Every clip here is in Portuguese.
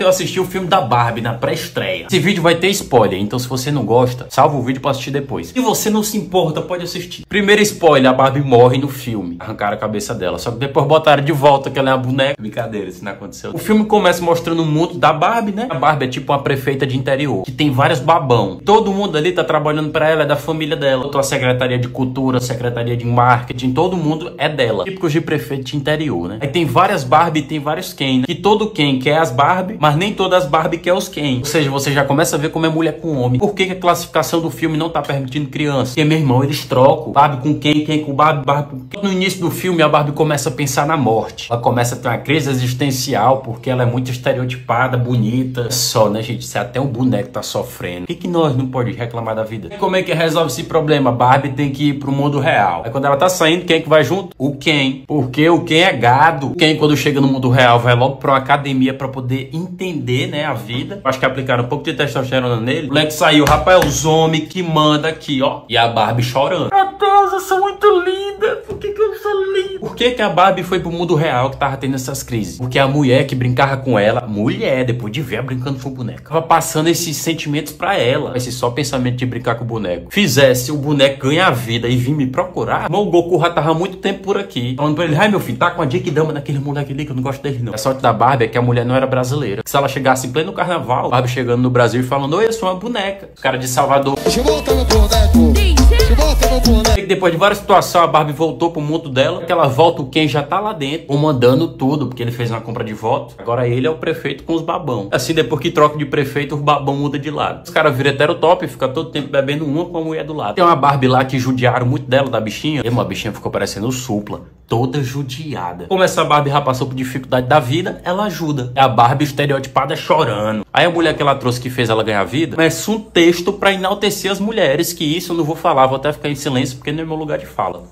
Eu assisti o filme da Barbie na pré-estreia. Esse vídeo vai ter spoiler, então se você não gosta, salva o vídeo pra assistir depois. Se você não se importa, pode assistir. Primeiro spoiler, a Barbie morre no filme. Arrancaram a cabeça dela. Só que depois botaram de volta que ela é uma boneca. Brincadeira, isso não aconteceu. O filme começa mostrando o mundo da Barbie, né? A Barbie é tipo uma prefeita de interior, que tem vários babão. Todo mundo ali tá trabalhando para ela, é da família dela. Toda a Secretaria de Cultura, Secretaria de Marketing, todo mundo é dela. Típicos de prefeito de interior, né? Aí tem várias Barbie e tem vários Ken, né? Que todo Ken quer as Barbie, mas nem todas as Barbie quer os Ken. Ou seja, você já começa a ver como é mulher com homem. Por que, que a classificação do filme não tá permitindo criança? Porque, meu irmão, eles trocam Barbie com quem, quem com Barbie, Barbie com quem. No início do filme, a Barbie começa a pensar na morte. Ela começa a ter uma crise existencial porque ela é muito estereotipada, bonita. Só, né, gente? Se até um boneco tá sofrendo. Por que, que nós não pode reclamar da vida? E como é que resolve esse problema? Barbie tem que ir pro mundo real. Aí quando ela tá saindo, quem é que vai junto? O Ken. Porque o Ken é gado. O Ken, quando chega no mundo real, vai logo pra uma academia pra poder entender, né, a vida. Acho que aplicaram um pouco de testosterona nele. O moleque saiu, rapaz, é os homens que manda aqui, ó. E a Barbie chorando. Deus, eu sou muito linda. Por que, que eu sou linda? Por que, que a Barbie foi pro mundo real que tava tendo essas crises? Porque a mulher que brincava com ela, mulher, depois de ver brincando com o boneco, tava passando esses sentimentos pra ela. Esse só pensamento de brincar com o boneco. Fizesse o boneco ganhar vida e vir me procurar, o Goku já tava muito tempo por aqui. Falando pra ele, ai meu filho, tá com a Jake Dama naquele moleque ali que eu não gosto dele não. A sorte da Barbie é que a mulher não era brasileira. Se ela chegasse em pleno carnaval, Barbie chegando no Brasil e falando, oi, eu sou uma boneca. O cara de Salvador. Eu voltar meu boneco. Deixa eu voltar meu boneco. Depois de várias situações, a Barbie voltou pro mundo dela. Que ela volta, o Ken já tá lá dentro, comandando tudo, porque ele fez uma compra de voto. Agora ele é o prefeito com os babão. Assim, depois que troca de prefeito, o babão muda de lado. Os caras viram e fica todo tempo bebendo uma com a mulher do lado. Tem uma Barbie lá que judiaram muito dela, da bichinha. E uma bichinha ficou parecendo supla, toda judiada. Como essa Barbie já passou por dificuldade da vida, ela ajuda. É a Barbie estereotipada chorando. Aí a mulher que ela trouxe que fez ela ganhar vida, começa um texto pra enaltecer as mulheres, que isso eu não vou falar, vou até ficar em silêncio porque não é meu lugar de fala.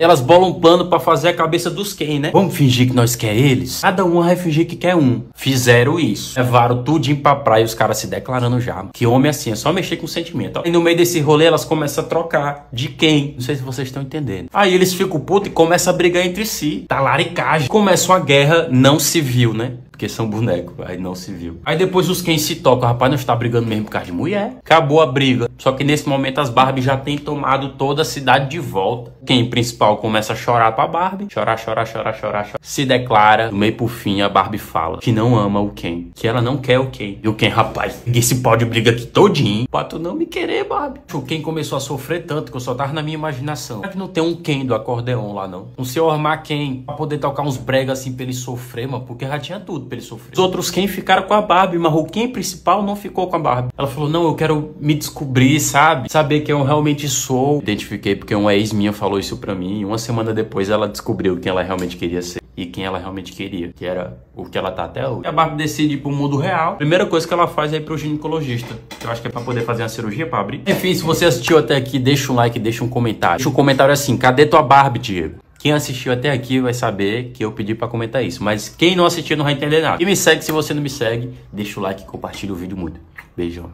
Elas bolam um plano pra fazer a cabeça dos quem, né? Vamos fingir que nós quer eles? Cada um vai fingir que quer um. Fizeram isso. Levaram tudinho pra praia e os caras se declarando já. Que homem assim, é só mexer com sentimento. E no meio desse rolê elas começam a trocar. De quem? Não sei se vocês estão entendendo. Aí eles ficam putos e começam a brigar entre si. Talaricagem. Começa uma guerra não civil, né? Porque são bonecos, aí não se viu. Aí depois os quem se tocam, rapaz, não está brigando mesmo por causa de mulher. Acabou a briga. Só que nesse momento as Barbie já têm tomado toda a cidade de volta. Quem principal começa a chorar pra Barbie. Chorar, chorar, chorar, chorar, chorar. Se declara, do meio por fim, a Barbie fala que não ama o Ken. Que ela não quer o Ken. E o Ken, rapaz, esse pau de briga aqui todinho. Pra tu não me querer, Barbie. O Ken começou a sofrer tanto que eu só tava na minha imaginação. Será que não tem um Ken do acordeon lá, não? Um seu armar Ken pra poder tocar uns bregas assim pra ele sofrer, mano. Porque já tinha tudo ele sofrer. Os outros Ken ficaram com a Barbie, mas o Ken principal não ficou com a Barbie. Ela falou, não, eu quero me descobrir, sabe? Saber quem eu realmente sou. Identifiquei porque uma ex minha falou isso pra mim. E uma semana depois ela descobriu quem ela realmente queria ser. E quem ela realmente queria, que era o que ela tá até hoje. A Barbie decide ir pro mundo real. Primeira coisa que ela faz é ir pro ginecologista. Eu acho que é pra poder fazer uma cirurgia pra abrir. Enfim, se você assistiu até aqui, deixa um like, deixa um comentário. Deixa um comentário assim, cadê tua Barbie, Diego? Quem assistiu até aqui vai saber que eu pedi para comentar isso. Mas quem não assistiu não vai entender nada. E me segue se você não me segue. Deixa o like e compartilha o vídeo muito. Beijão.